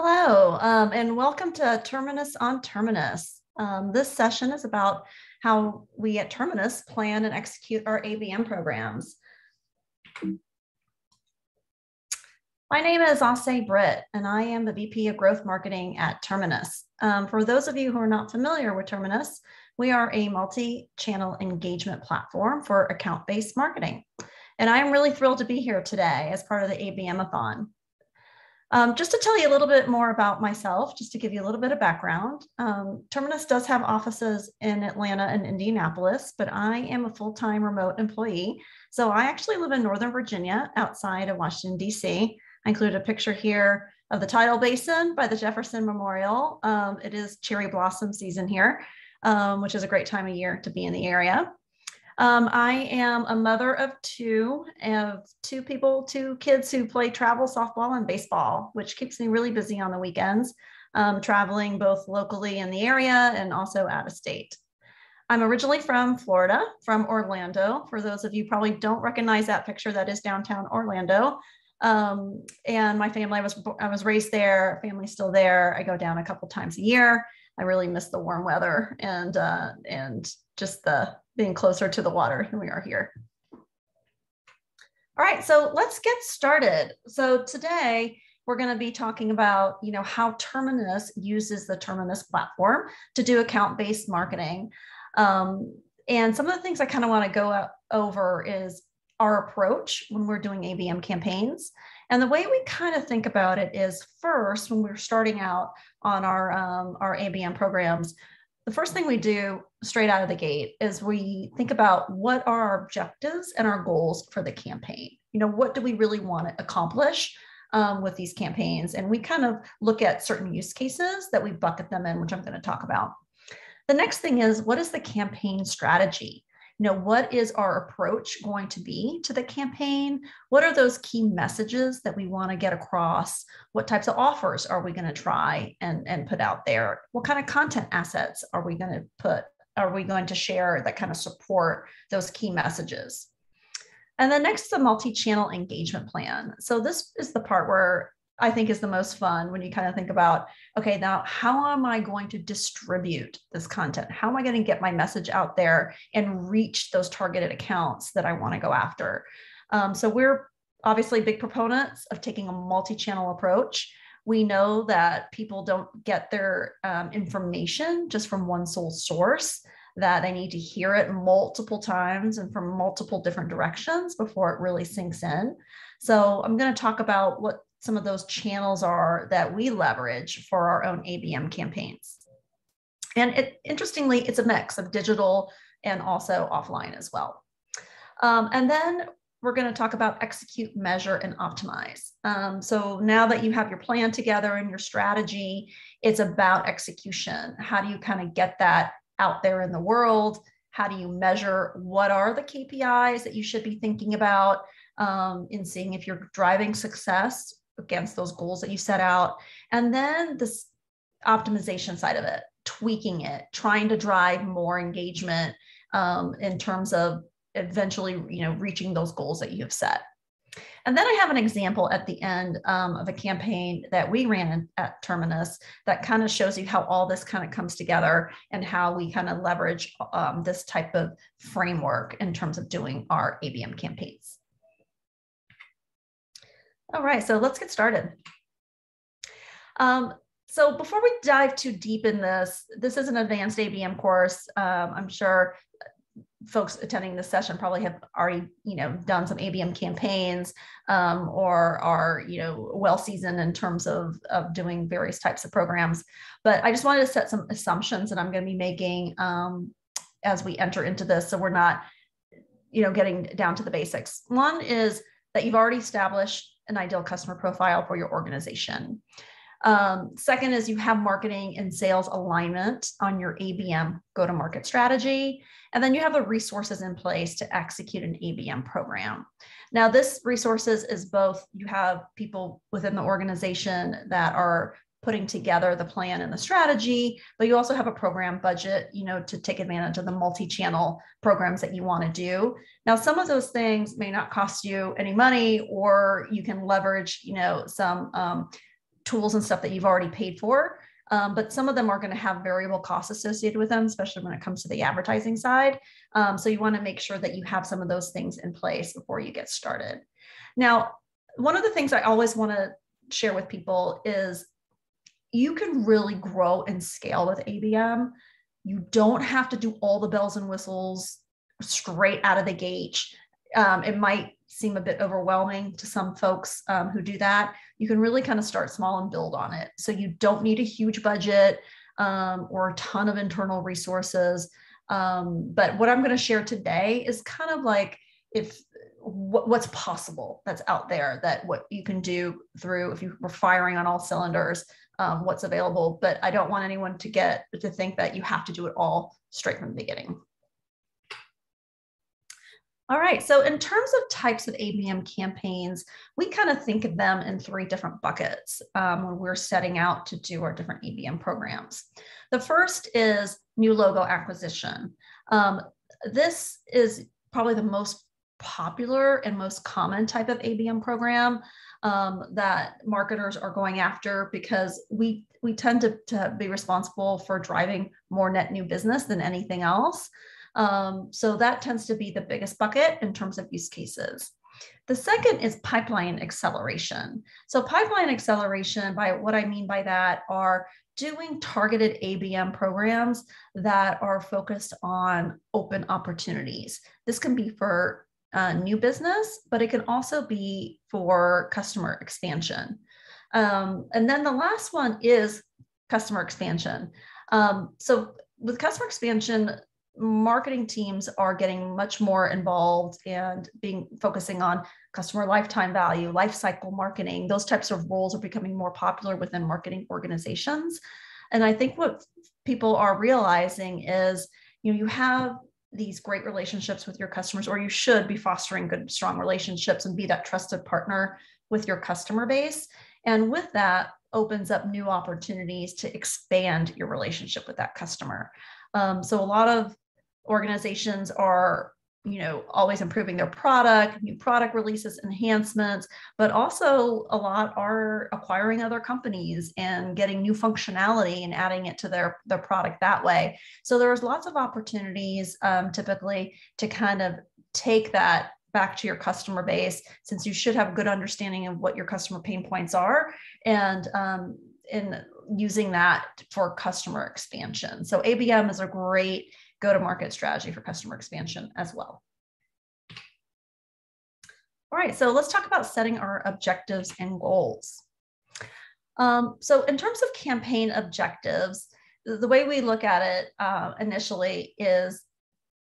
Hello, um, and welcome to Terminus on Terminus. Um, this session is about how we at Terminus plan and execute our ABM programs. My name is Ase Britt, and I am the VP of Growth Marketing at Terminus. Um, for those of you who are not familiar with Terminus, we are a multi-channel engagement platform for account-based marketing. And I am really thrilled to be here today as part of the ABM-a-thon. Um, just to tell you a little bit more about myself, just to give you a little bit of background, um, Terminus does have offices in Atlanta and Indianapolis, but I am a full time remote employee. So I actually live in Northern Virginia outside of Washington, D.C. I included a picture here of the tidal basin by the Jefferson Memorial. Um, it is cherry blossom season here, um, which is a great time of year to be in the area. Um, I am a mother of two, of two people, two kids who play travel softball and baseball, which keeps me really busy on the weekends, um, traveling both locally in the area and also out of state. I'm originally from Florida, from Orlando. For those of you probably don't recognize that picture, that is downtown Orlando. Um, and my family, I was I was raised there. Family's still there. I go down a couple times a year. I really miss the warm weather and uh, and just the being closer to the water than we are here. All right, so let's get started. So today we're going to be talking about, you know, how Terminus uses the Terminus platform to do account-based marketing. Um, and some of the things I kind of want to go over is our approach when we're doing ABM campaigns. And the way we kind of think about it is first, when we're starting out on our, um, our ABM programs, the first thing we do straight out of the gate is we think about what are our objectives and our goals for the campaign. You know, what do we really want to accomplish um, with these campaigns? And we kind of look at certain use cases that we bucket them in, which I'm going to talk about. The next thing is what is the campaign strategy? You know what is our approach going to be to the campaign? What are those key messages that we want to get across? What types of offers are we going to try and, and put out there? What kind of content assets are we going to put are we going to share that kind of support those key messages? And then next is a multi-channel engagement plan. So this is the part where I think is the most fun when you kind of think about, okay, now how am I going to distribute this content? How am I going to get my message out there and reach those targeted accounts that I want to go after? Um, so we're obviously big proponents of taking a multi-channel approach. We know that people don't get their um, information just from one sole source that they need to hear it multiple times and from multiple different directions before it really sinks in. So I'm going to talk about what some of those channels are that we leverage for our own ABM campaigns. And it, interestingly, it's a mix of digital and also offline as well. Um, and then we're going to talk about execute, measure, and optimize. Um, so now that you have your plan together and your strategy, it's about execution. How do you kind of get that out there in the world? How do you measure what are the KPIs that you should be thinking about um, in seeing if you're driving success against those goals that you set out. And then this optimization side of it, tweaking it, trying to drive more engagement um, in terms of eventually, you know, reaching those goals that you have set. And then I have an example at the end um, of a campaign that we ran at Terminus that kind of shows you how all this kind of comes together and how we kind of leverage um, this type of framework in terms of doing our ABM campaigns. All right, so let's get started. Um, so before we dive too deep in this, this is an advanced ABM course. Um, I'm sure folks attending this session probably have already, you know, done some ABM campaigns um, or are, you know, well seasoned in terms of, of doing various types of programs. But I just wanted to set some assumptions that I'm going to be making um, as we enter into this, so we're not, you know, getting down to the basics. One is that you've already established an ideal customer profile for your organization. Um, second is you have marketing and sales alignment on your ABM go to market strategy. And then you have the resources in place to execute an ABM program. Now, this resources is both you have people within the organization that are putting together the plan and the strategy but you also have a program budget you know to take advantage of the multi-channel programs that you want to do now some of those things may not cost you any money or you can leverage you know some um, tools and stuff that you've already paid for. Um, but some of them are going to have variable costs associated with them, especially when it comes to the advertising side. Um, so you want to make sure that you have some of those things in place before you get started. Now, one of the things I always want to share with people is you can really grow and scale with ABM. You don't have to do all the bells and whistles straight out of the gate. Um, it might seem a bit overwhelming to some folks um, who do that. You can really kind of start small and build on it. So you don't need a huge budget um, or a ton of internal resources. Um, but what I'm going to share today is kind of like if what, what's possible that's out there that what you can do through if you were firing on all cylinders um, what's available but i don't want anyone to get to think that you have to do it all straight from the beginning all right, so in terms of types of ABM campaigns, we kind of think of them in three different buckets um, when we're setting out to do our different ABM programs. The first is new logo acquisition. Um, this is probably the most popular and most common type of ABM program um, that marketers are going after because we we tend to, to be responsible for driving more net new business than anything else. Um, so that tends to be the biggest bucket in terms of use cases. The second is pipeline acceleration. So pipeline acceleration, by what I mean by that are doing targeted ABM programs that are focused on open opportunities. This can be for uh, new business, but it can also be for customer expansion. Um, and then the last one is customer expansion. Um, so with customer expansion, marketing teams are getting much more involved and being focusing on customer lifetime value, life cycle marketing. Those types of roles are becoming more popular within marketing organizations. And I think what people are realizing is, you know, you have these great relationships with your customers, or you should be fostering good, strong relationships and be that trusted partner with your customer base. And with that, opens up new opportunities to expand your relationship with that customer. Um, so a lot of organizations are you know always improving their product new product releases enhancements but also a lot are acquiring other companies and getting new functionality and adding it to their their product that way. So there's lots of opportunities um, typically to kind of take that back to your customer base since you should have a good understanding of what your customer pain points are and um, in using that for customer expansion. So abm is a great go to market strategy for customer expansion as well. All right, so let's talk about setting our objectives and goals. Um, so in terms of campaign objectives, the way we look at it uh, initially is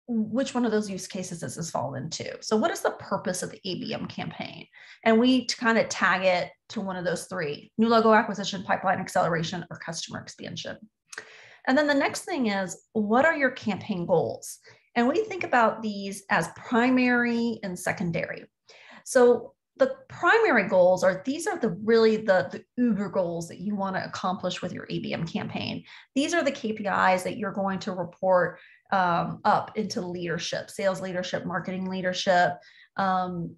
which one of those use cases does this fall into? So what is the purpose of the ABM campaign? And we kind of tag it to one of those three, new logo acquisition, pipeline acceleration, or customer expansion. And then the next thing is what are your campaign goals? And we think about these as primary and secondary. So the primary goals are these are the really the, the uber goals that you want to accomplish with your abm campaign these are the kpis that you're going to report um, up into leadership sales leadership marketing leadership um,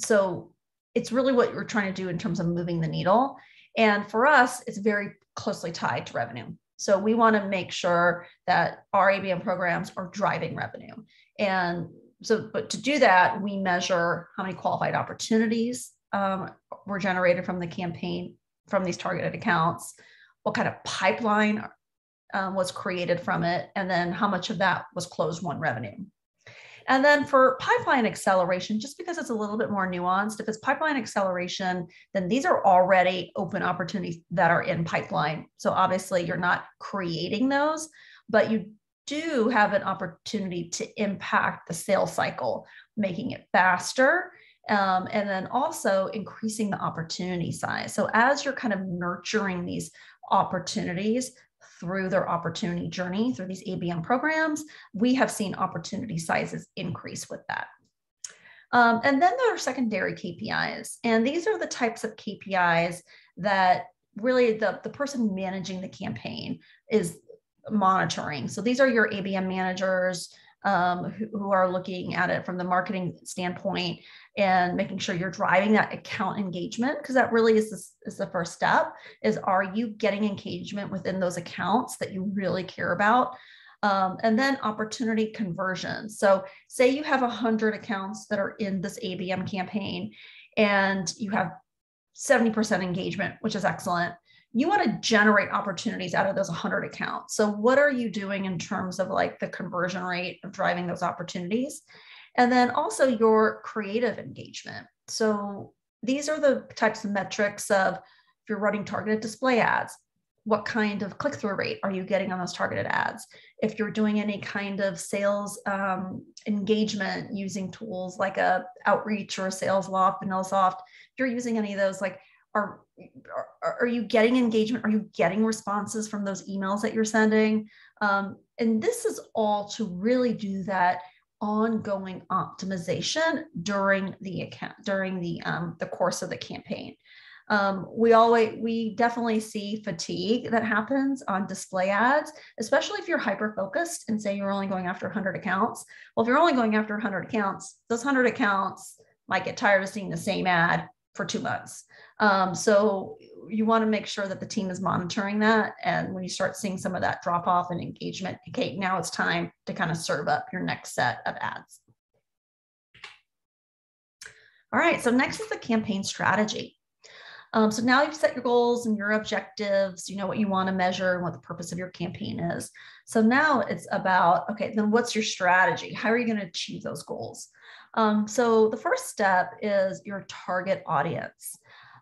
so it's really what you're trying to do in terms of moving the needle and for us it's very closely tied to revenue so we want to make sure that our ABM programs are driving revenue. And so, but to do that, we measure how many qualified opportunities um, were generated from the campaign from these targeted accounts, what kind of pipeline um, was created from it, and then how much of that was closed won revenue. And then for pipeline acceleration, just because it's a little bit more nuanced, if it's pipeline acceleration, then these are already open opportunities that are in pipeline. So obviously you're not creating those, but you do have an opportunity to impact the sales cycle, making it faster. Um, and then also increasing the opportunity size. So as you're kind of nurturing these opportunities, through their opportunity journey through these ABM programs, we have seen opportunity sizes increase with that. Um, and then there are secondary KPIs. And these are the types of KPIs that really the, the person managing the campaign is monitoring. So these are your ABM managers, um, who, who, are looking at it from the marketing standpoint and making sure you're driving that account engagement because that really is, is the first step is are you getting engagement within those accounts that you really care about um, and then opportunity conversion so say you have 100 accounts that are in this abm campaign and you have 70% engagement which is excellent you want to generate opportunities out of those 100 accounts. So, what are you doing in terms of like the conversion rate of driving those opportunities? And then also your creative engagement. So, these are the types of metrics of if you're running targeted display ads, what kind of click through rate are you getting on those targeted ads? If you're doing any kind of sales um, engagement using tools like a Outreach or a SalesLoft, VanillaSoft, if you're using any of those, like are, are, are you getting engagement? Are you getting responses from those emails that you're sending? Um, and this is all to really do that ongoing optimization during the account during the um, the course of the campaign. Um, we always we definitely see fatigue that happens on display ads, especially if you're hyper focused and say you're only going after 100 accounts. Well, if you're only going after 100 accounts, those 100 accounts might get tired of seeing the same ad for two months. Um, so you want to make sure that the team is monitoring that. And when you start seeing some of that drop off in engagement, okay, now it's time to kind of serve up your next set of ads. All right, so next is the campaign strategy. Um, so now you've set your goals and your objectives, you know what you want to measure and what the purpose of your campaign is. So now it's about, okay, then what's your strategy? How are you going to achieve those goals? Um, so the first step is your target audience.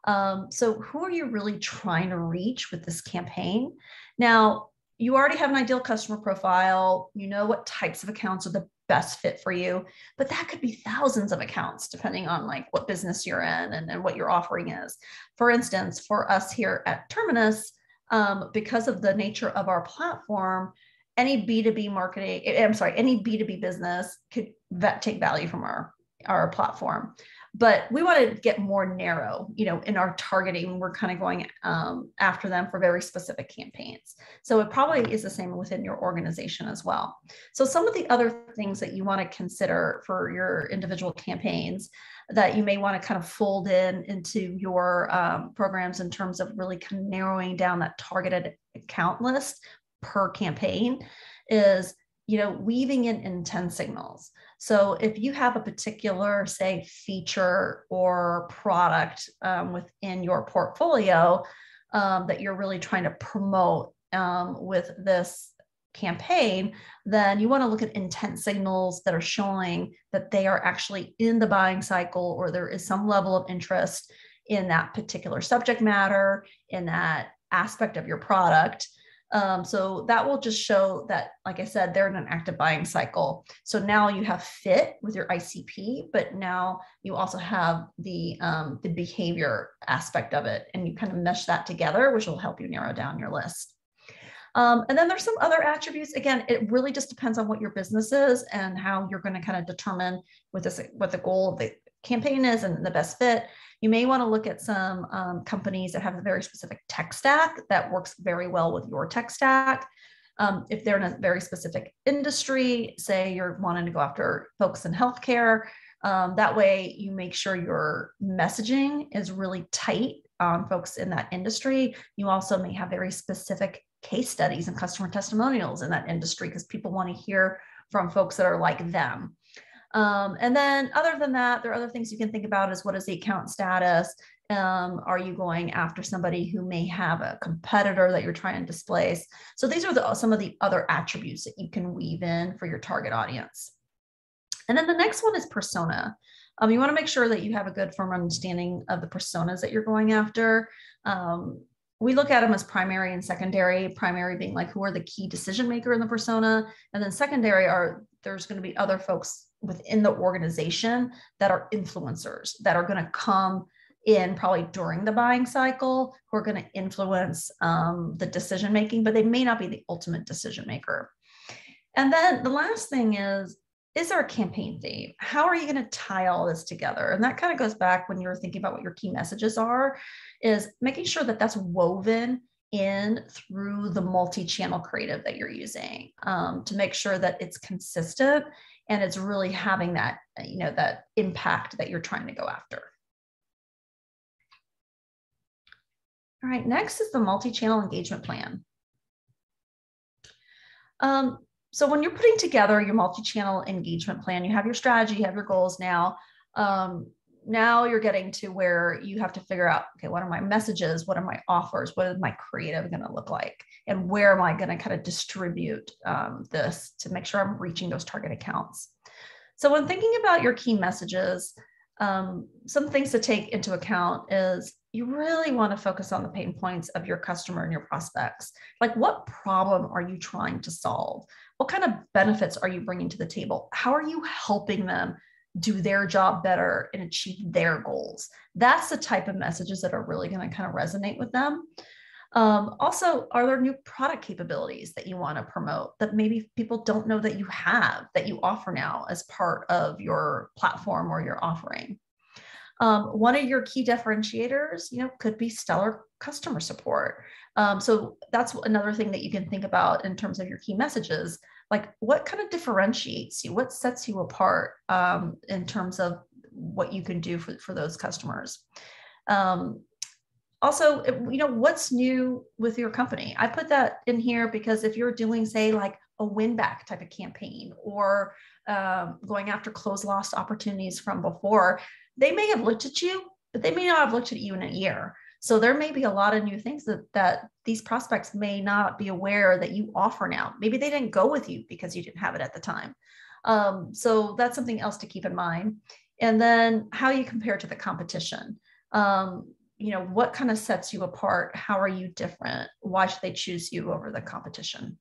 Um, so who are you really trying to reach with this campaign? Now, you already have an ideal customer profile. You know what types of accounts are the best fit for you, but that could be thousands of accounts depending on like what business you're in and, and what your offering is. For instance, for us here at Terminus, um, because of the nature of our platform, any B2B marketing, eh, I'm sorry, any B2B business could that take value from our our platform but we want to get more narrow you know in our targeting we're kind of going um, after them for very specific campaigns. So it probably is the same within your organization as well. So some of the other things that you want to consider for your individual campaigns that you may want to kind of fold in into your um, programs in terms of really kind of narrowing down that targeted account list per campaign is you know weaving in intent signals so if you have a particular, say, feature or product um, within your portfolio um, that you're really trying to promote um, with this campaign, then you want to look at intent signals that are showing that they are actually in the buying cycle or there is some level of interest in that particular subject matter, in that aspect of your product. Um, so that will just show that, like I said, they're in an active buying cycle. So now you have fit with your ICP, but now you also have the um, the behavior aspect of it, and you kind of mesh that together, which will help you narrow down your list. Um, and then there's some other attributes. Again, it really just depends on what your business is and how you're going to kind of determine what this what the goal of the campaign is and the best fit. You may want to look at some um, companies that have a very specific tech stack that works very well with your tech stack. Um, if they're in a very specific industry, say you're wanting to go after folks in healthcare, um, that way you make sure your messaging is really tight on folks in that industry. You also may have very specific case studies and customer testimonials in that industry because people want to hear from folks that are like them. Um, and then other than that, there are other things you can think about is what is the account status? Um, are you going after somebody who may have a competitor that you're trying to displace? So these are the, some of the other attributes that you can weave in for your target audience. And then the next one is persona. Um, you want to make sure that you have a good firm understanding of the personas that you're going after. Um, we look at them as primary and secondary primary being like who are the key decision maker in the persona and then secondary are there's going to be other folks within the organization that are influencers that are going to come in probably during the buying cycle who are going to influence um, the decision making, but they may not be the ultimate decision maker. And then the last thing is is there a campaign theme? How are you going to tie all this together? And that kind of goes back when you're thinking about what your key messages are, is making sure that that's woven in through the multi-channel creative that you're using um, to make sure that it's consistent and it's really having that you know that impact that you're trying to go after. All right next is the multi-channel engagement plan. Um, so when you're putting together your multi-channel engagement plan you have your strategy you have your goals now. Um, now you're getting to where you have to figure out okay what are my messages? What are my offers? What is my creative going to look like? And where am i going to kind of distribute um, this to make sure i'm reaching those target accounts? So when thinking about your key messages um, some things to take into account is you really want to focus on the pain points of your customer and your prospects. Like what problem are you trying to solve? What kind of benefits are you bringing to the table? How are you helping them do their job better and achieve their goals. That's the type of messages that are really going to kind of resonate with them. Um, also, are there new product capabilities that you want to promote that maybe people don't know that you have that you offer now as part of your platform or your offering? Um, one of your key differentiators, you know, could be stellar customer support. Um, so that's another thing that you can think about in terms of your key messages like what kind of differentiates you? What sets you apart um, in terms of what you can do for, for those customers? Um, also you know what's new with your company? I put that in here because if you're doing say like a win back type of campaign or um, going after close lost opportunities from before they may have looked at you but they may not have looked at you in a year so there may be a lot of new things that, that these prospects may not be aware that you offer now. Maybe they didn't go with you because you didn't have it at the time. Um, so that's something else to keep in mind. And then how you compare to the competition. Um, you know, what kind of sets you apart? How are you different? Why should they choose you over the competition?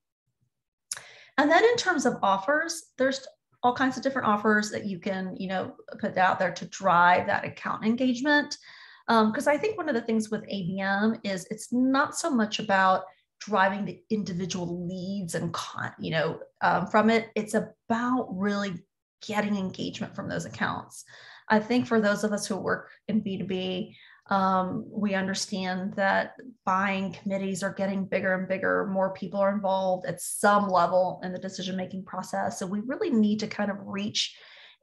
And then in terms of offers, there's all kinds of different offers that you can, you know, put out there to drive that account engagement. Because um, I think one of the things with ABM is it's not so much about driving the individual leads and con, you know, um, from it. It's about really getting engagement from those accounts. I think for those of us who work in B2B, um, we understand that buying committees are getting bigger and bigger. More people are involved at some level in the decision making process. So we really need to kind of reach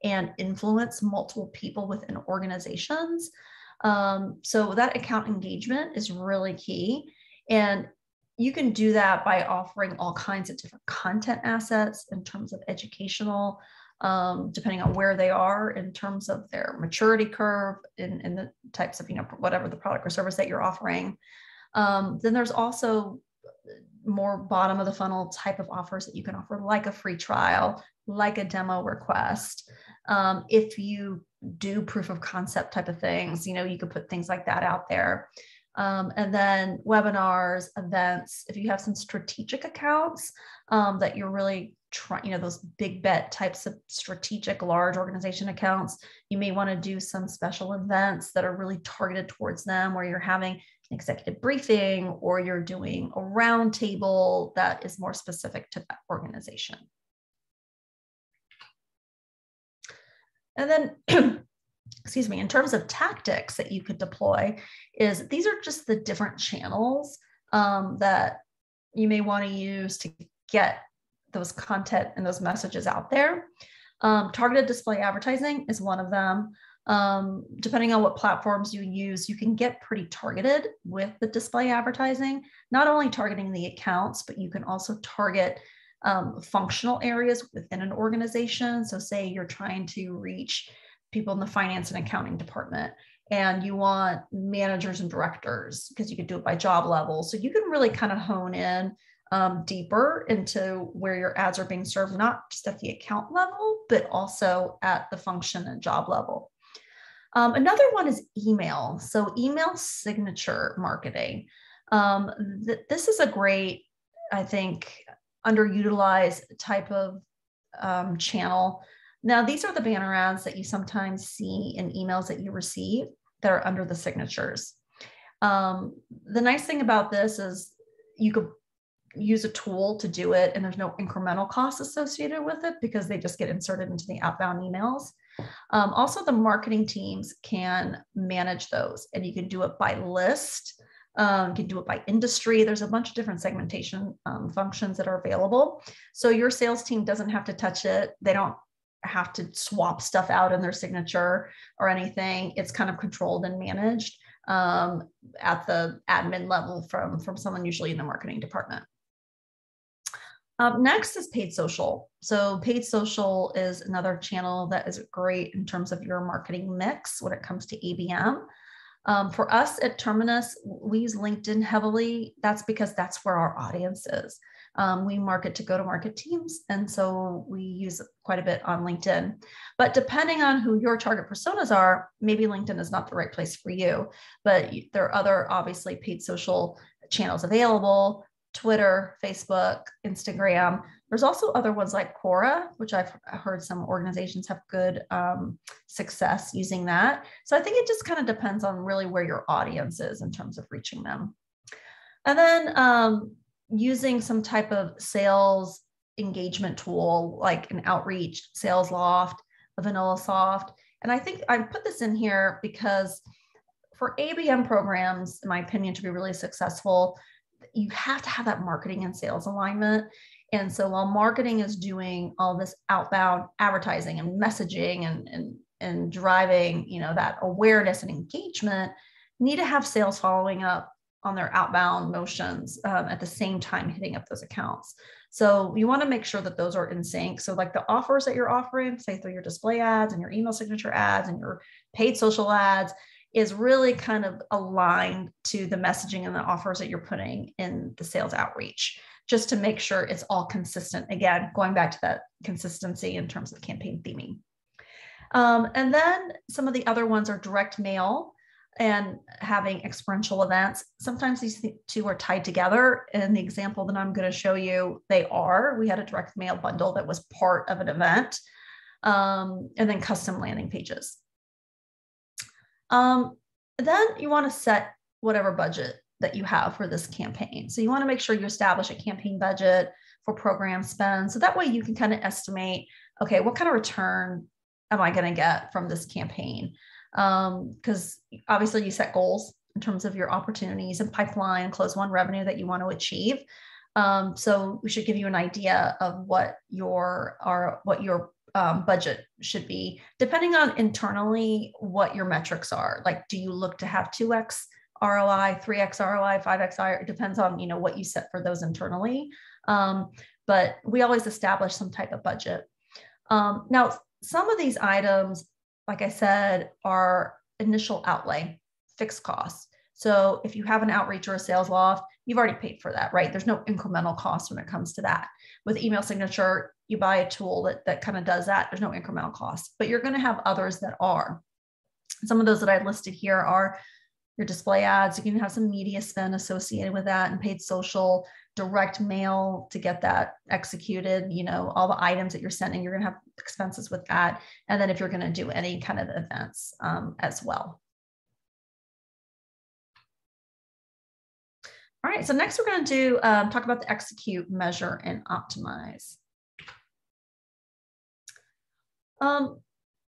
and influence multiple people within organizations um, so that account engagement is really key. And you can do that by offering all kinds of different content assets in terms of educational, um, depending on where they are in terms of their maturity curve and, in the types of, you know, whatever the product or service that you're offering. Um, then there's also more bottom of the funnel type of offers that you can offer, like a free trial, like a demo request. Um, if you do proof of concept type of things. You know, you could put things like that out there. Um, and then webinars, events, if you have some strategic accounts um, that you're really trying, you know, those big bet types of strategic large organization accounts, you may want to do some special events that are really targeted towards them where you're having an executive briefing or you're doing a roundtable that is more specific to that organization. And then, excuse me, in terms of tactics that you could deploy, is these are just the different channels um, that you may want to use to get those content and those messages out there. Um, targeted display advertising is one of them. Um, depending on what platforms you use, you can get pretty targeted with the display advertising, not only targeting the accounts, but you can also target um, functional areas within an organization. So, say you're trying to reach people in the finance and accounting department, and you want managers and directors because you could do it by job level. So, you can really kind of hone in um, deeper into where your ads are being served, not just at the account level, but also at the function and job level. Um, another one is email. So, email signature marketing. Um, th- this is a great, I think, underutilized type of um, channel. Now, these are the banner ads that you sometimes see in emails that you receive that are under the signatures. Um, the nice thing about this is you could use a tool to do it and there's no incremental cost associated with it because they just get inserted into the outbound emails. Um, also, the marketing teams can manage those and you can do it by list Um, you can do it by industry. There's a bunch of different segmentation um, functions that are available. So your sales team doesn't have to touch it. They don't have to swap stuff out in their signature or anything. It's kind of controlled and managed um, at the admin level from, from someone usually in the marketing department. Next is paid social. So, paid social is another channel that is great in terms of your marketing mix when it comes to ABM. Um, for us at Terminus, we use LinkedIn heavily. That's because that's where our audience is. Um, we market to go to market teams, and so we use quite a bit on LinkedIn. But depending on who your target personas are, maybe LinkedIn is not the right place for you. But there are other, obviously, paid social channels available Twitter, Facebook, Instagram. There's also other ones like Quora, which I've heard some organizations have good um, success using that. So I think it just kind of depends on really where your audience is in terms of reaching them. And then um, using some type of sales engagement tool like an outreach, Salesloft, a VanillaSoft. And I think I put this in here because for ABM programs, in my opinion, to be really successful, you have to have that marketing and sales alignment. And so while marketing is doing all this outbound advertising and messaging and, and, and driving, you know, that awareness and engagement, need to have sales following up on their outbound motions um, at the same time hitting up those accounts. So you want to make sure that those are in sync. So like the offers that you're offering, say through your display ads and your email signature ads and your paid social ads, is really kind of aligned to the messaging and the offers that you're putting in the sales outreach, just to make sure it's all consistent. Again, going back to that consistency in terms of campaign theming. Um, and then some of the other ones are direct mail and having experiential events. Sometimes these two are tied together. In the example that I'm going to show you, they are. We had a direct mail bundle that was part of an event, um, and then custom landing pages. Um, then you want to set whatever budget that you have for this campaign. So you want to make sure you establish a campaign budget for program spend. So that way you can kind of estimate, okay, what kind of return am I going to get from this campaign? Because um, obviously you set goals in terms of your opportunities and pipeline, close won revenue that you want to achieve. Um, so we should give you an idea of what your are what your um, budget should be, depending on internally what your metrics are. Like, do you look to have 2x ROI, 3x ROI, 5x ROI? It depends on you know what you set for those internally. Um, but we always establish some type of budget. Um, now, some of these items, like I said, are initial outlay, fixed costs. So if you have an outreach or a Salesloft, you've already paid for that, right? There's no incremental cost when it comes to that. With email signature, you buy a tool that, that kind of does that. There's no incremental cost, but you're going to have others that are. Some of those that I listed here are your display ads. You can have some media spend associated with that and paid social, direct mail to get that executed. You know, all the items that you're sending, you're going to have expenses with that. And then if you're going to do any kind of events um, as well. All right, so next we're going to do um, talk about the execute, measure, and optimize. Um,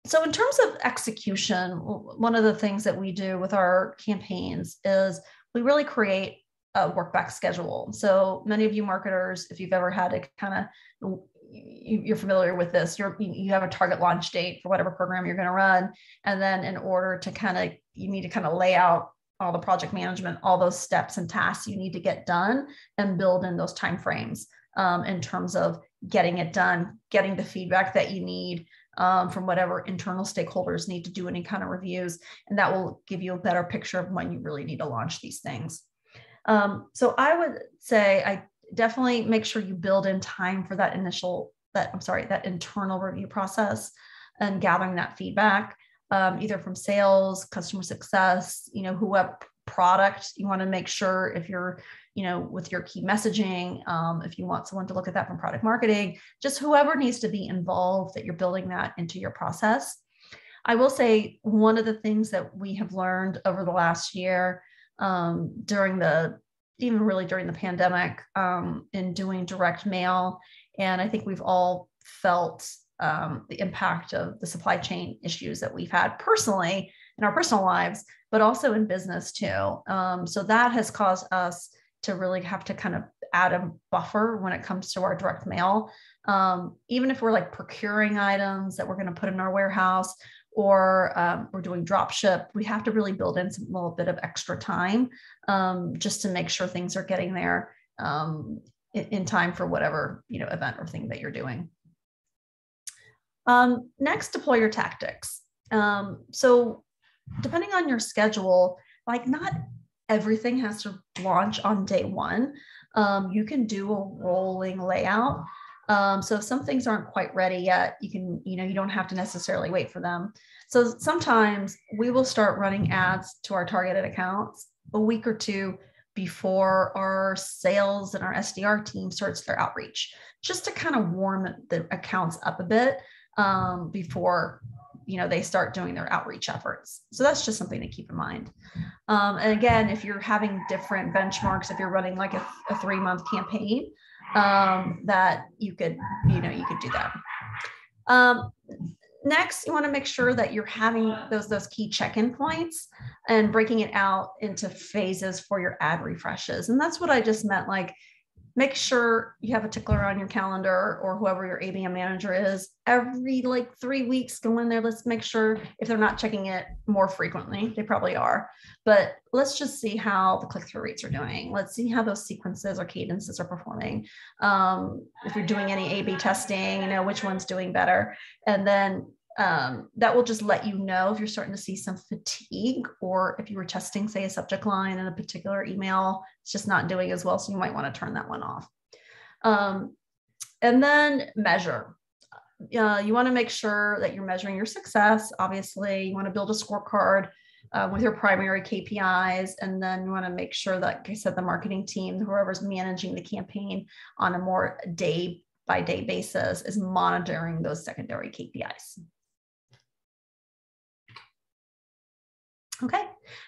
so in terms of execution, one of the things that we do with our campaigns is we really create a work back schedule. So many of you marketers, if you've ever had to kind of you're familiar with this you're you have a target launch date for whatever program you're going to run and then in order to kind of you need to kind of lay out all the project management all those steps and tasks you need to get done and build in those time frames um, in terms of getting it done getting the feedback that you need um, from whatever internal stakeholders need to do any kind of reviews. And that will give you a better picture of when you really need to launch these things. Um, so I would say I definitely make sure you build in time for that initial, that I'm sorry, that internal review process and gathering that feedback, um, either from sales, customer success, you know, whoever product you want to make sure if you're you know, with your key messaging, um, if you want someone to look at that from product marketing, just whoever needs to be involved that you're building that into your process. I will say one of the things that we have learned over the last year um, during the even really during the pandemic um, in doing direct mail, and I think we've all felt um, the impact of the supply chain issues that we've had personally in our personal lives, but also in business too. Um, so that has caused us to really have to kind of add a buffer when it comes to our direct mail. Um, even if we're like procuring items that we're going to put in our warehouse or um, we're doing drop ship, we have to really build in some little bit of extra time um, just to make sure things are getting there um, in, in, time for whatever you know event or thing that you're doing. Um, next, deploy your tactics. Um, so depending on your schedule, like not everything has to launch on day one. Um, you can do a rolling layout. Um, so if some things aren't quite ready yet, you can, you know, you don't have to necessarily wait for them. So sometimes we will start running ads to our targeted accounts a week or two before our sales and our SDR team starts their outreach, just to kind of warm the accounts up a bit um, before you know they start doing their outreach efforts. So that's just something to keep in mind. Um, and again if you're having different benchmarks if you're running like a, a three month campaign um, that you could you know you could do that. Um, next you want to make sure that you're having those those key check-in points and breaking it out into phases for your ad refreshes. And that's what i just meant like make sure you have a tickler on your calendar or whoever your ABM manager is. Every like three weeks, go in there. Let's make sure if they're not checking it more frequently, they probably are. But let's just see how the click through rates are doing. Let's see how those sequences or cadences are performing. Um, if you're doing any A B testing, you know, which one's doing better. And then um, that will just let you know if you're starting to see some fatigue or if you were testing, say, a subject line in a particular email, it's just not doing as well. So you might want to turn that one off. Um, and then measure. Uh, you want to make sure that you're measuring your success. Obviously, you want to build a scorecard uh, with your primary KPIs. And then you want to make sure that, like I said, the marketing team, whoever's managing the campaign on a more day by day basis, is monitoring those secondary KPIs. Okay.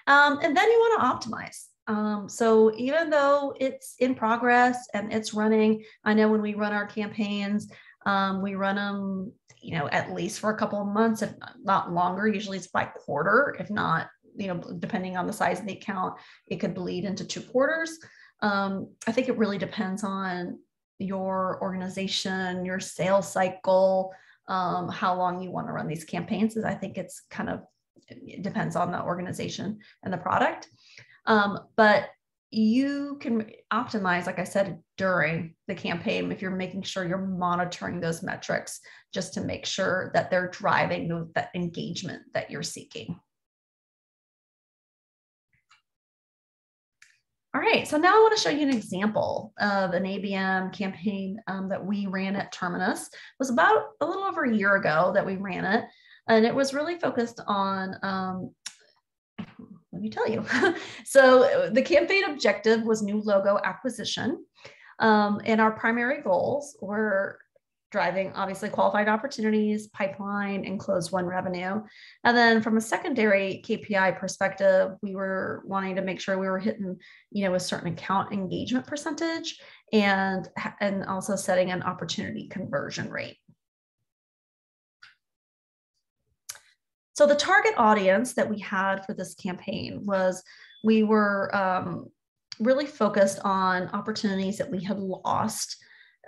Um, and then you want to optimize. Um, so even though it's in progress and it's running, I know when we run our campaigns, um, we run them, you know, at least for a couple of months, if not longer. Usually it's by quarter, if not, you know, depending on the size of the account, it could bleed into two quarters. Um, I think it really depends on your organization, your sales cycle, um, how long you want to run these campaigns. Is I think it's kind of it depends on the organization and the product. Um, but you can optimize, like I said, during the campaign if you're making sure you're monitoring those metrics just to make sure that they're driving the, that engagement that you're seeking. All right, so now I want to show you an example of an ABM campaign um, that we ran at Terminus. It was about a little over a year ago that we ran it and it was really focused on um, let me tell you. So the campaign objective was new logo acquisition. Um, and our primary goals were driving obviously qualified opportunities pipeline and closed won revenue. And then from a secondary kpi perspective we were wanting to make sure we were hitting you know a certain account engagement percentage and and also setting an opportunity conversion rate So the target audience that we had for this campaign was we were um, really focused on opportunities that we had lost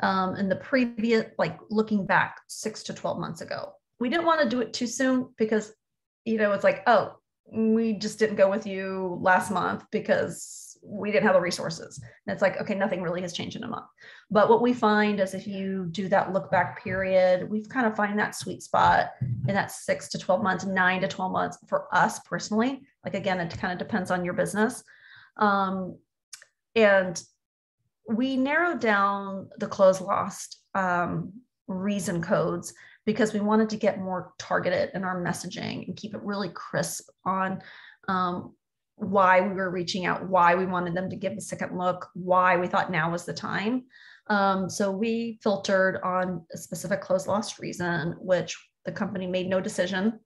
um, in the previous, like looking back six to 12 months ago. We didn't want to do it too soon because, you know, it's like, oh, we just didn't go with you last month because we didn't have the resources. And it's like, okay, nothing really has changed in a month. But what we find is if you do that look back period, we've kind of find that sweet spot in that six to 12 months, nine to 12 months for us personally. Like again, it kind of depends on your business. Um, and we narrowed down the close lost um, reason codes because we wanted to get more targeted in our messaging and keep it really crisp on um, why we were reaching out, why we wanted them to give a second look, why we thought now was the time. Um, so we filtered on a specific close lost reason, which the company made no decision.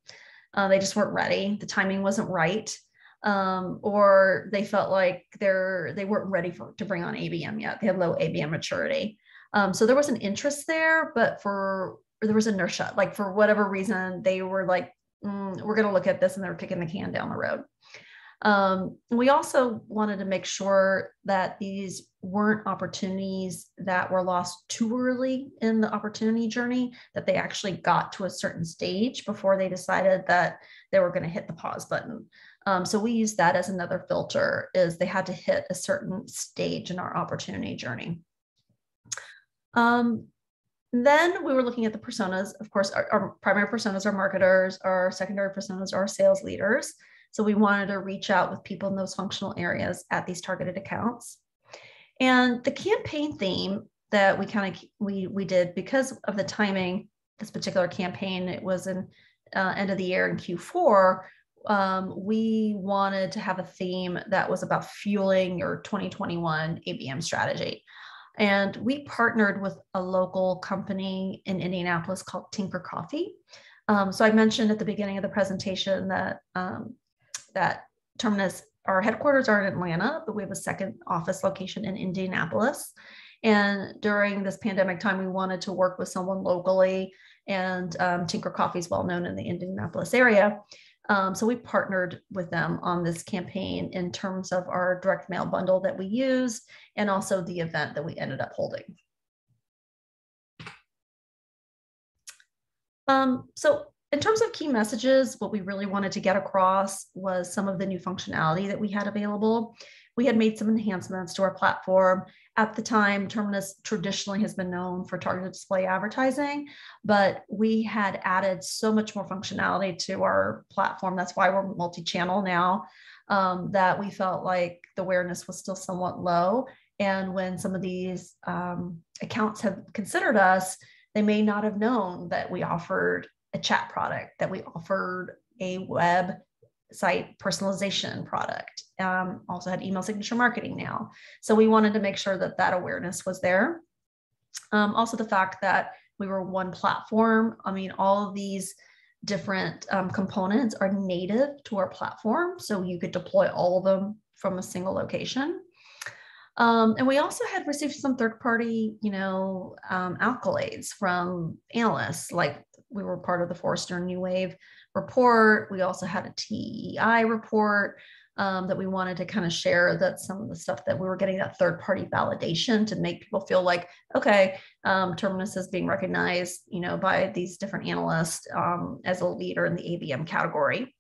Uh, they just weren't ready. The timing wasn't right. Um, or they felt like they're they weren't ready for to bring on ABM yet. They had low ABM maturity. Um, so there was an interest there, but for there was inertia. Like for whatever reason, they were like mm, we're going to look at this and they're kicking the can down the road. Um, we also wanted to make sure that these weren't opportunities that were lost too early in the opportunity journey, that they actually got to a certain stage before they decided that they were going to hit the pause button. Um, so we use that as another filter is they had to hit a certain stage in our opportunity journey. Um, then we were looking at the personas. Of course, our, our, primary personas are marketers, our secondary personas are sales leaders. So we wanted to reach out with people in those functional areas at these targeted accounts. And the campaign theme that we kind of we we did because of the timing, this particular campaign, it was in uh, end of the year in Q4. Um, we wanted to have a theme that was about fueling your 2021 ABM strategy. And we partnered with a local company in Indianapolis called Tinker Coffee. Um, so I mentioned at the beginning of the presentation that um, that Terminus, our headquarters are in Atlanta, but we have a second office location in Indianapolis. And during this pandemic time, we wanted to work with someone locally, and um, Tinker Coffee is well known in the Indianapolis area. Um, so we partnered with them on this campaign in terms of our direct mail bundle that we use and also the event that we ended up holding. Um, so in terms of key messages, what we really wanted to get across was some of the new functionality that we had available. We had made some enhancements to our platform. At the time, Terminus traditionally has been known for targeted display advertising, but we had added so much more functionality to our platform. That's why we're multi channel now, um, that we felt like the awareness was still somewhat low. And when some of these um, accounts have considered us, they may not have known that we offered a chat product, that we offered a web site personalization product. Um, also had email signature marketing now. So we wanted to make sure that that awareness was there. Um, also the fact that we were one platform. I mean, all of these different um, components are native to our platform. So you could deploy all of them from a single location. Um, and we also had received some third party, you know, um, accolades from analysts like we were part of the Forrester New Wave report. We also had a TEI report um, that we wanted to kind of share that some of the stuff that we were getting that third party validation to make people feel like, okay, um, Terminus is being recognized, you know, by these different analysts um, as a leader in the ABM category.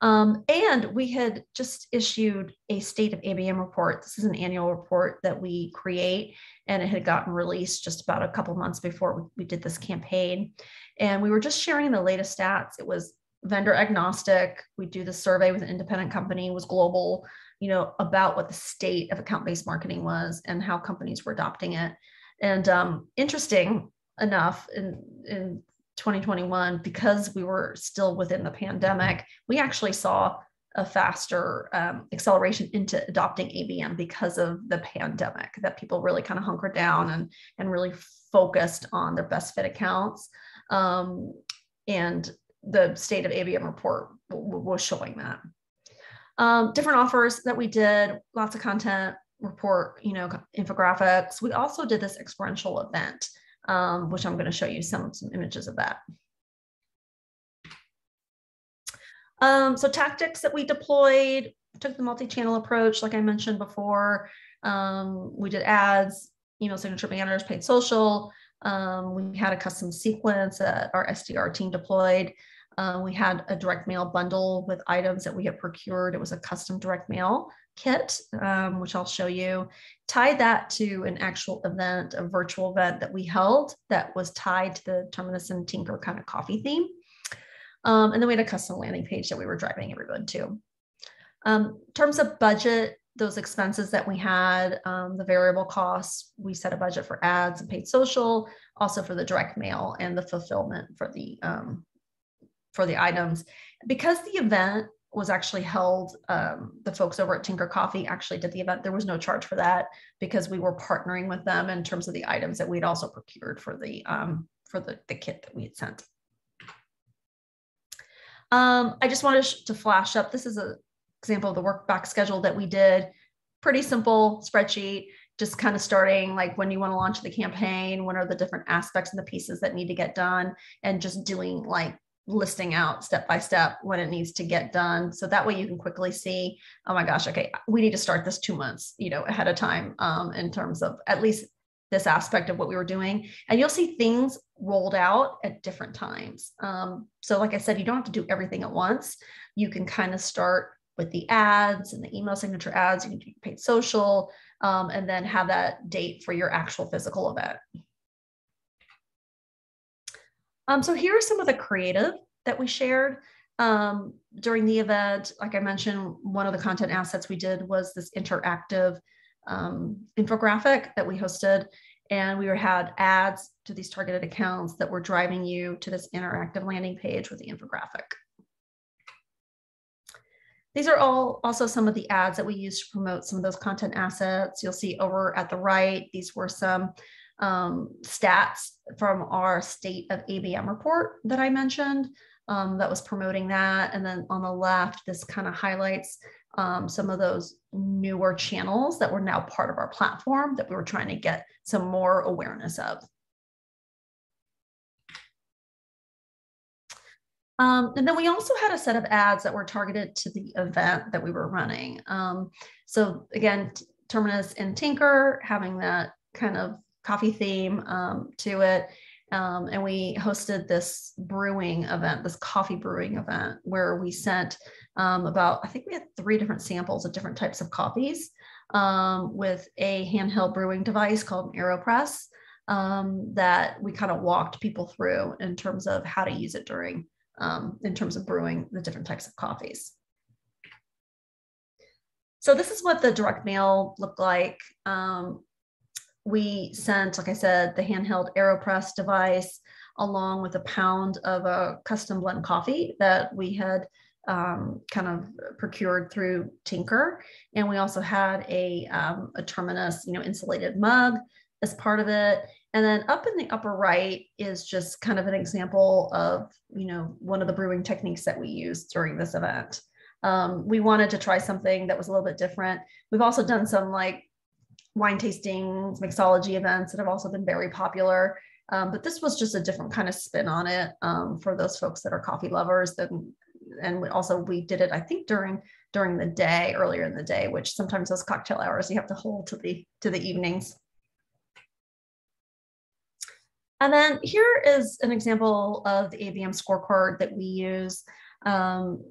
Um, and we had just issued a state of ABM report. This is an annual report that we create, and it had gotten released just about a couple months before we, we did this campaign. And we were just sharing the latest stats. It was vendor agnostic. We do the survey with an independent company, was global, you know, about what the state of account-based marketing was and how companies were adopting it. And um, interesting enough, in, in 2021, because we were still within the pandemic, we actually saw a faster um, acceleration into adopting ABM because of the pandemic, that people really kind of hunkered down and, and really focused on their best fit accounts. Um, and the state of ABM report was showing that. Um, different offers that we did, lots of content, report, you know, infographics. We also did this experiential event, um, which I'm going to show you some, some images of that. Um, so tactics that we deployed, took the multi-channel approach, like I mentioned before. Um, we did ads, email signature banners, paid social, um, we had a custom sequence that our SDR team deployed. Uh, we had a direct mail bundle with items that we had procured. It was a custom direct mail kit, um, which I'll show you. Tied that to an actual event, a virtual event that we held that was tied to the Terminus and Tinker kind of coffee theme. Um, and then we had a custom landing page that we were driving everyone to. Um, in terms of budget, those expenses that we had, um, the variable costs, we set a budget for ads and paid social, also for the direct mail and the fulfillment for the um, for the items. Because the event was actually held, um, the folks over at Tinker Coffee actually did the event. There was no charge for that because we were partnering with them in terms of the items that we'd also procured for the um, for the, the kit that we had sent. Um, I just wanted to flash up. This is a example of the work back schedule that we did. Pretty simple spreadsheet, just kind of starting like when you want to launch the campaign, what are the different aspects and the pieces that need to get done, and just doing like listing out step by step when it needs to get done. So that way you can quickly see, oh my gosh, okay, we need to start this two months, you know, ahead of time um, in terms of at least this aspect of what we were doing. And you'll see things rolled out at different times. Um, so like I said, you don't have to do everything at once. You can kind of start with the ads and the email signature ads, you can do paid social, um, and then have that date for your actual physical event. Um, so here are some of the creative that we shared um, during the event. Like I mentioned, one of the content assets we did was this interactive um, infographic that we hosted. And we had ads to these targeted accounts that were driving you to this interactive landing page with the infographic. These are all also some of the ads that we use to promote some of those content assets. You'll see over at the right, these were some um, stats from our state of ABM report that I mentioned um, that was promoting that. And then on the left, this kind of highlights um, some of those newer channels that were now part of our platform that we were trying to get some more awareness of. Um, and then we also had a set of ads that were targeted to the event that we were running. Um, so again, Terminus and Tinker having that kind of coffee theme um, to it. Um, and we hosted this brewing event, this coffee brewing event, where we sent um, about, I think we had three different samples of different types of coffees um, with a handheld brewing device called an AeroPress that we kind of walked people through in terms of how to use it during, um, in terms of brewing the different types of coffees. So this is what the direct mail looked like. Um, we sent, like I said, the handheld AeroPress device along with a pound of a custom blend coffee that we had um, kind of procured through Tinker. And we also had a, um, a Terminus, you know, insulated mug as part of it. And then up in the upper right is just kind of an example of, you know, one of the brewing techniques that we used during this event. Um, we wanted to try something that was a little bit different. We've also done some like wine tastings, mixology events that have also been very popular. Um, but this was just a different kind of spin on it um, for those folks that are coffee lovers. And, and we also we did it, I think, during during the day, earlier in the day, which sometimes those cocktail hours you have to hold to the to the evenings. And then here is an example of the ABM scorecard that we use. Um,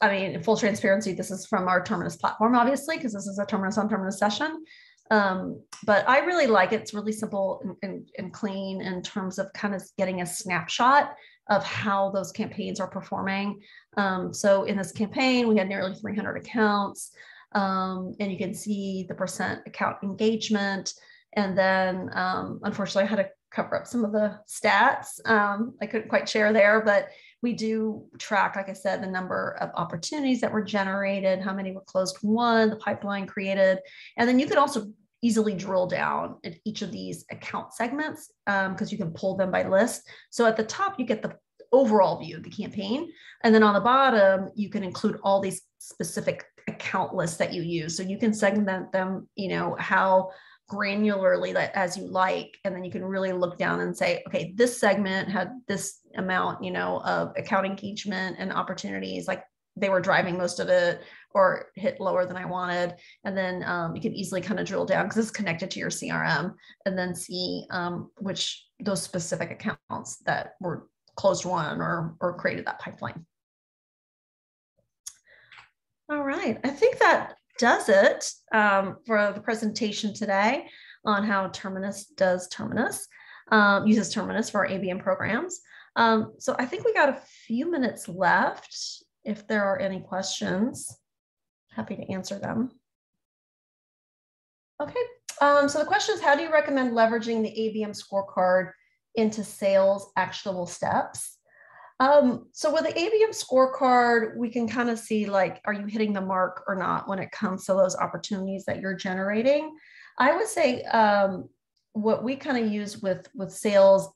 I mean, full transparency, this is from our Terminus platform, obviously, because this is a Terminus on Terminus session. Um, but I really like it. It's really simple and, and, and, clean in terms of kind of getting a snapshot of how those campaigns are performing. Um, so in this campaign, we had nearly 300 accounts, um, and you can see the percent account engagement. And then, um, unfortunately, I had to cover up some of the stats. Um, I couldn't quite share there, but we do track, like I said, the number of opportunities that were generated, how many were closed won, the pipeline created. And then you could also easily drill down at each of these account segments because um, you can pull them by list. So at the top, you get the overall view of the campaign. And then on the bottom, you can include all these specific account lists that you use. So you can segment them, you know, how granularly that as you like and then you can really look down and say okay this segment had this amount you know of account engagement and opportunities like they were driving most of it or hit lower than i wanted. And then um, you can easily kind of drill down because it's connected to your crm and then see um, which those specific accounts that were closed won or or created that pipeline. All right i think that does it um, for the presentation today on how Terminus does Terminus, um, uses Terminus for our ABM programs. Um, so I think we got a few minutes left. If there are any questions, happy to answer them. Okay, um, so the question is, how do you recommend leveraging the ABM scorecard into sales actionable steps? Um, so with the ABM scorecard, we can kind of see like, are you hitting the mark or not when it comes to those opportunities that you're generating? I would say um, what we kind of use with with sales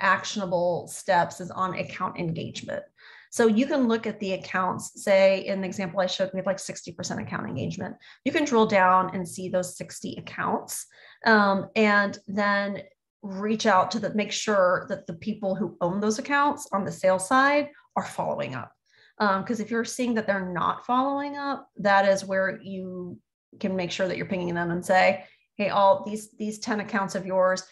actionable steps is on account engagement. So you can look at the accounts, say in the example I showed, we have like 60% account engagement. You can drill down and see those 60 accounts. Um, and then reach out to the make sure that the people who own those accounts on the sales side are following up. Because um, if you're seeing that they're not following up that is where you can make sure that you're pinging them and say hey all these these 10 accounts of yours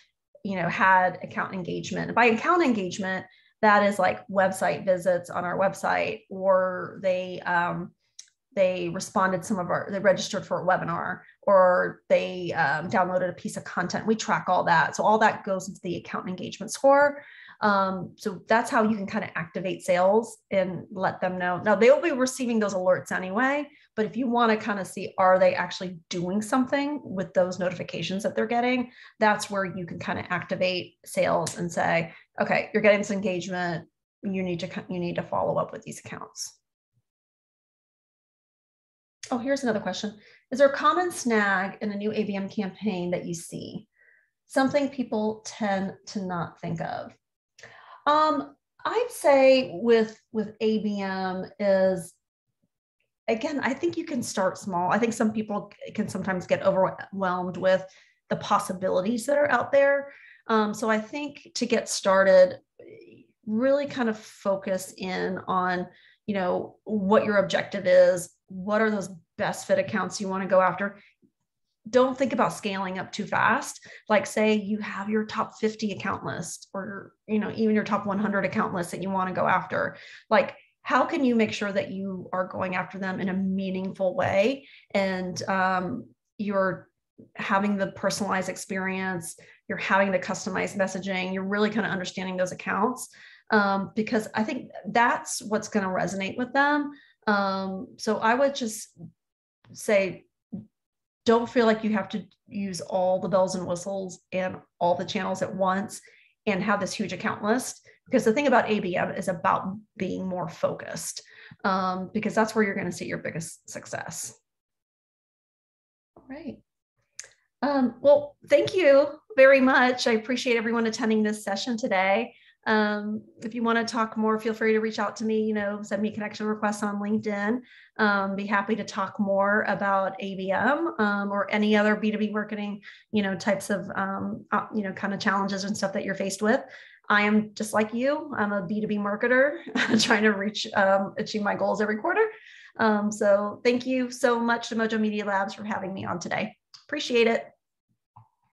you know had account engagement. By account engagement that is like website visits on our website or they um, they responded some of our they registered for a webinar or they um, downloaded a piece of content. We track all that. So all that goes into the account engagement score. Um, so that's how you can kind of activate sales and let them know. Now they'll be receiving those alerts anyway but if you want to kind of see are they actually doing something with those notifications that they're getting that's where you can kind of activate sales and say okay you're getting this engagement. You need to you need to follow up with these accounts Oh, here's another question. Is there a common snag in a new ABM campaign that you see? Something people tend to not think of. Um, I'd say with with ABM is again, I think you can start small. I think some people can sometimes get overwhelmed with the possibilities that are out there. Um, so I think to get started, really kind of focus in on you know what your objective is what are those best fit accounts you want to go after. Don't think about scaling up too fast. Like say you have your top 50 account list or you know even your top 100 account list that you want to go after. Like how can you make sure that you are going after them in a meaningful way and um, you're having the personalized experience you're having the customized messaging you're really kind of understanding those accounts um, because i think that's what's going to resonate with them um, so I would just say, don't feel like you have to use all the bells and whistles and all the channels at once and have this huge account list. Because the thing about ABM is about being more focused, um, because that's where you're going to see your biggest success. All right. Um, well, thank you very much. I appreciate everyone attending this session today. Um, if you want to talk more, feel free to reach out to me, you know, send me connection requests on LinkedIn. Um, be happy to talk more about ABM um, or any other B2B marketing, you know, types of, um, uh, you know, kind of challenges and stuff that you're faced with. I am just like you. I'm a B2B marketer trying to reach, um, achieve my goals every quarter. Um, so thank you so much to Mojo Media Labs for having me on today. Appreciate it.